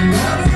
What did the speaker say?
Love